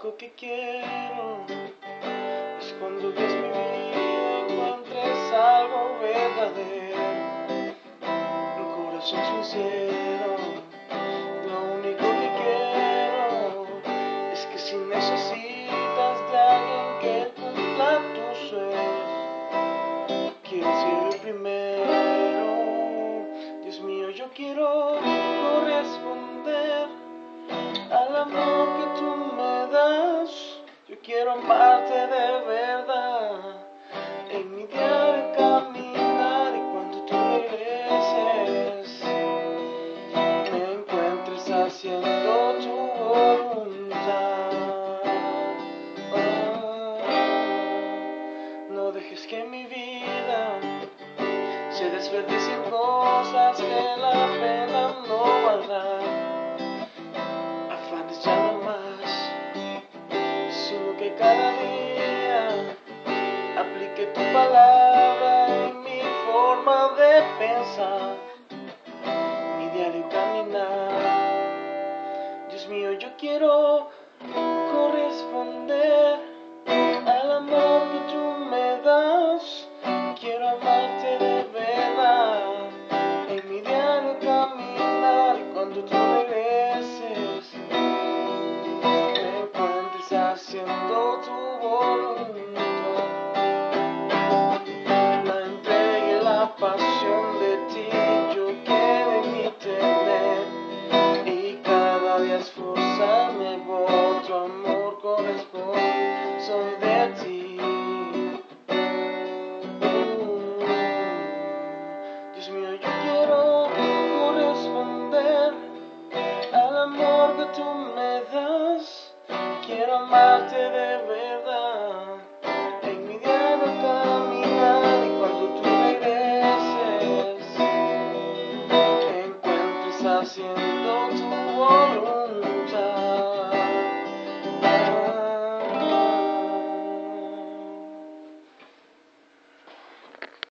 único que quiero es cuando ves mi vida encuentres algo verdadero, un corazón sincero. Lo único que quiero es que si necesitas de alguien que cumpla tus sueños, quieres ser el primero. Quiero amarte de verdad en mi diario caminar y cuando tú regreses me encuentres haciendo tu voluntad. No dejes que mi vida se desperdicie en cosas que la pena no pensar, mi diario caminar. Dios mío, yo quiero corresponder al amor que tú me das. Quiero amarte de verdad en mi diario caminar cuando tú regreses me encuentres haciendo tu voluntad. amarte de verdad. En mi diario caminar y cuando tú regreses, te encuentres haciendo tu voluntad.